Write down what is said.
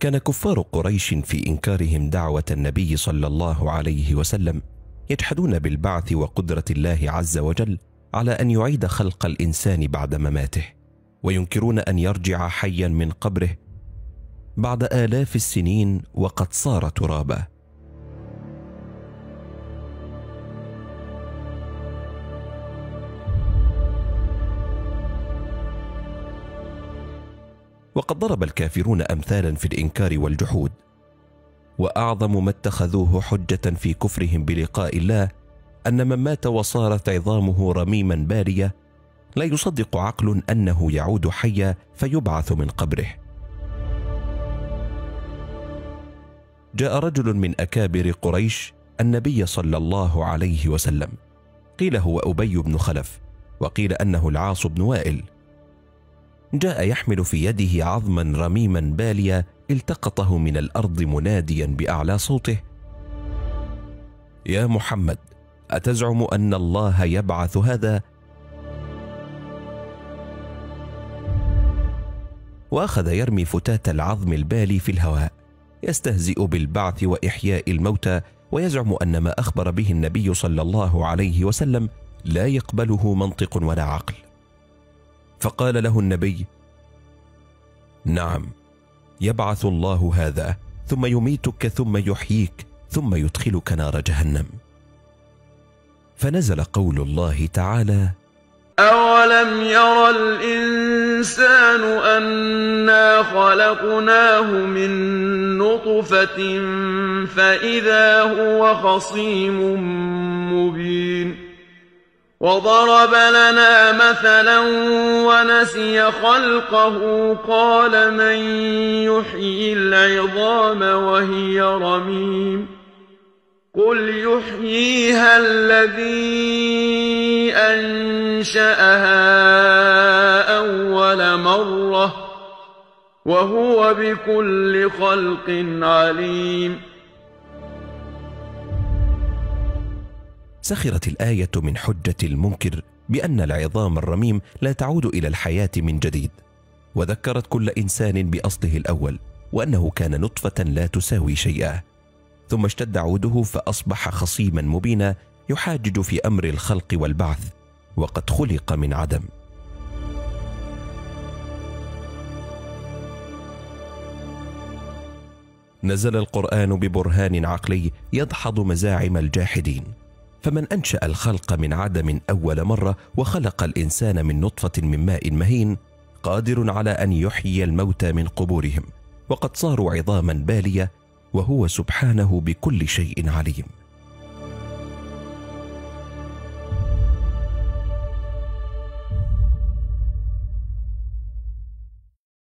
كان كفار قريش في إنكارهم دعوة النبي صلى الله عليه وسلم يجحدون بالبعث وقدرة الله عز وجل على أن يعيد خلق الإنسان بعد مماته وينكرون أن يرجع حيا من قبره بعد آلاف السنين وقد صار ترابا. وقد ضرب الكافرون امثالا في الإنكار والجحود وأعظم ما اتخذوه حجة في كفرهم بلقاء الله أن من مات وصارت عظامه رميما باليه لا يصدق عقل أنه يعود حيا فيبعث من قبره. جاء رجل من أكابر قريش النبي صلى الله عليه وسلم قيل هو أبي بن خلف وقيل أنه العاص بن وائل. جاء يحمل في يده عظما رميما باليا التقطه من الأرض مناديا بأعلى صوته. يا محمد أتزعم أن الله يبعث هذا؟ وأخذ يرمي فتات العظم البالي في الهواء. يستهزئ بالبعث وإحياء الموتى ويزعم أن ما أخبر به النبي صلى الله عليه وسلم لا يقبله منطق ولا عقل. فقال له النبي نعم يبعث الله هذا ثم يميتك ثم يحييك ثم يدخلك نار جهنم. فنزل قول الله تعالى أولم ير الإنسان أنا خلقناه من نطفة فإذا هو خصيم مبين وضرب لنا مثلا ونسي خلقه قال من يحيي العظام وهي رميم قل يحييها الذي أنشأها أول مرة وهو بكل خلق عليم سخرت الآية من حجة المنكر بأن العظام الرميم لا تعود إلى الحياة من جديد وذكرت كل إنسان بأصله الأول وأنه كان نطفة لا تساوي شيئا. ثم اشتد عوده فأصبح خصيما مبينا يحاجج في أمر الخلق والبعث وقد خلق من عدم. نزل القرآن ببرهان عقلي يدحض مزاعم الجاحدين. فمن أنشأ الخلق من عدم أول مرة وخلق الإنسان من نطفة من ماء مهين قادر على أن يحيي الموتى من قبورهم وقد صاروا عظاما بالية وهو سبحانه بكل شيء عليم.